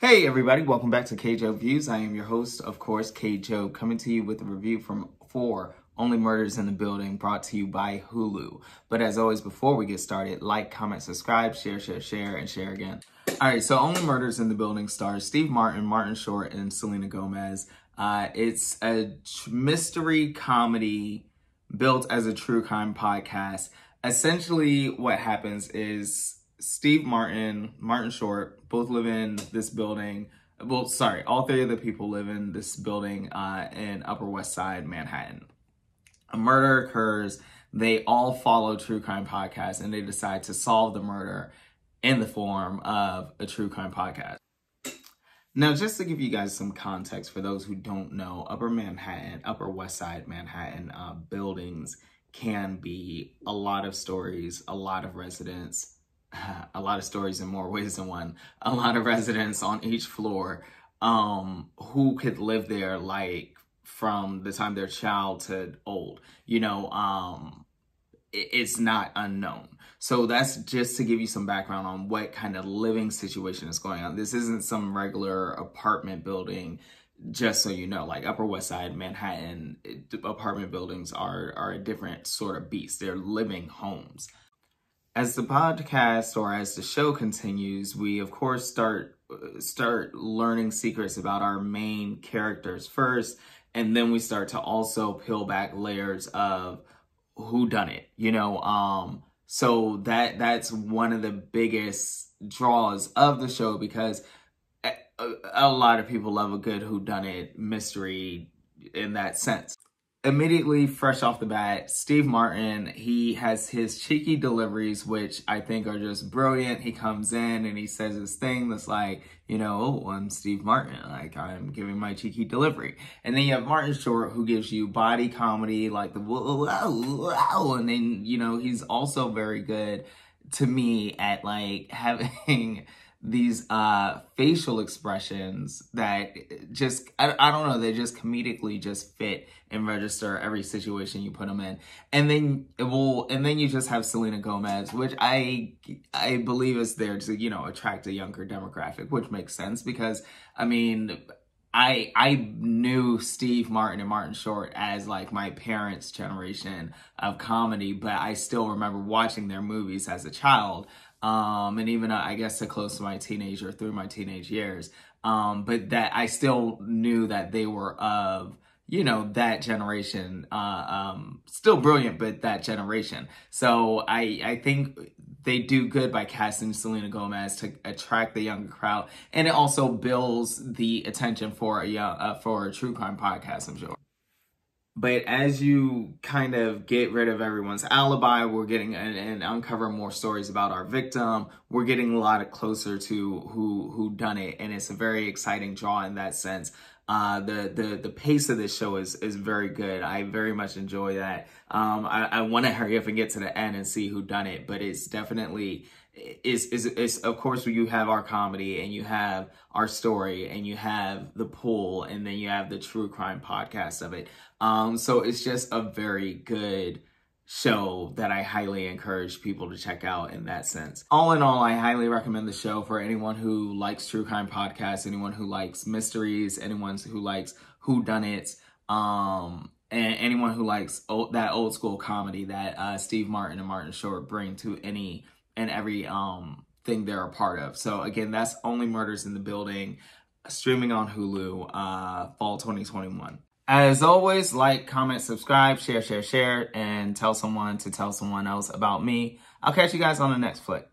Hey everybody, welcome back to K. Jobe Views. I am your host, of course, K. Jobe, coming to you with a review from four Only Murders in the Building, brought to you by Hulu. But as always, before we get started, like, comment, subscribe, share, share, share, and share again. All right, so Only Murders in the Building stars Steve Martin, Martin Short, and Selena Gomez. Uh, it's a mystery comedy built as a true crime podcast. Essentially, what happens is Steve Martin, Martin Short, both live in this building. Well, sorry, all three of the people live in this building uh, in Upper West Side, Manhattan. A murder occurs. They all follow True Crime Podcast and they decide to solve the murder in the form of a True Crime Podcast. Now, just to give you guys some context for those who don't know, Upper Manhattan, Upper West Side Manhattan uh, buildings can be a lot of stories, a lot of residents, a lot of stories in more ways than one. A lot of residents on each floor um, who could live there like from the time they're child to old. You know, um, it, it's not unknown. So that's just to give you some background on what kind of living situation is going on. This isn't some regular apartment building just so you know, like Upper West Side, Manhattan, apartment buildings are are a different sort of beast. They're living homes as the podcast or as the show continues, we of course start start learning secrets about our main characters first, and then we start to also peel back layers of who done it. You know, um, so that that's one of the biggest draws of the show because a, a lot of people love a good who done it mystery in that sense immediately fresh off the bat, Steve Martin, he has his cheeky deliveries, which I think are just brilliant. He comes in and he says this thing that's like, you know, oh, I'm Steve Martin, like I'm giving my cheeky delivery. And then you have Martin Short who gives you body comedy, like the whoa, whoa, whoa. And then, you know, he's also very good to me at like having these uh facial expressions that just I, I don't know they just comedically just fit and register every situation you put them in. And then well and then you just have selena gomez which i i believe is there to you know attract a younger demographic which makes sense because i mean I I knew Steve Martin and Martin Short as like my parents' generation of comedy, but I still remember watching their movies as a child um, and even uh, I guess to close to my teenager through my teenage years. Um, but that I still knew that they were of you know that generation uh, um, still brilliant but that generation so i i think they do good by casting selena gomez to attract the younger crowd and it also builds the attention for a young uh, for a true crime podcast i'm sure but as you kind of get rid of everyone's alibi, we're getting and, and, uncover more stories about our victim. We're getting a lot closer to who who done it, and it's a very exciting draw in that sense. Uh, the the the pace of this show is is very good. I very much enjoy that. Um, I, I want to hurry up and get to the end and see who done it, but it's definitely is is is of course you have our comedy and you have our story and you have the pool and then you have the true crime podcast of it. Um, so it's just a very good show that I highly encourage people to check out in that sense. All in all, I highly recommend the show for anyone who likes true crime podcasts, anyone who likes mysteries, anyone who likes who done it, um, and anyone who likes old, that old school comedy that uh, Steve Martin and Martin Short bring to any and every um thing they're a part of. So again, that's Only Murders in the Building, streaming on Hulu, uh, fall 2021. As always, like, comment, subscribe, share, share, share, and tell someone to tell someone else about me. I'll catch you guys on the next flick.